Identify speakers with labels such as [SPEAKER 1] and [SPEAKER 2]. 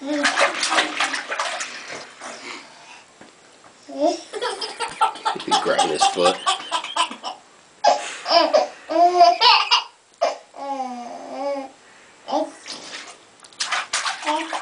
[SPEAKER 1] Mm-hmm. He'd be grabbing his foot.